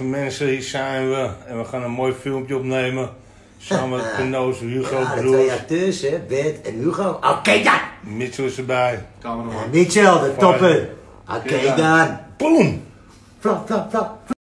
lieve mensen, hier zijn we. En we gaan een mooi filmpje opnemen. Samen met ah. Peno's Hugo Ja, de twee acteurs, hè, Bert en Hugo. Oké dan! Mitchell is erbij. Cameraman. Mitchell, de topper. Oké dan. dan. Boom! Flap, flap, flap.